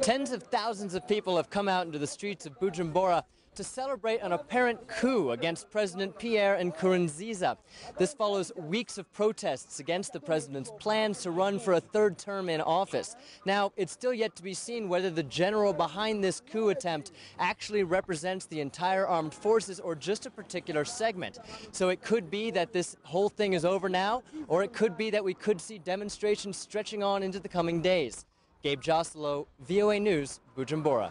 Tens of thousands of people have come out into the streets of Bujumbura to celebrate an apparent coup against President Pierre Nkurunziza. This follows weeks of protests against the president's plans to run for a third term in office. Now, it's still yet to be seen whether the general behind this coup attempt actually represents the entire armed forces or just a particular segment. So it could be that this whole thing is over now, or it could be that we could see demonstrations stretching on into the coming days. Gabe Joselow, VOA News, Bujumbura.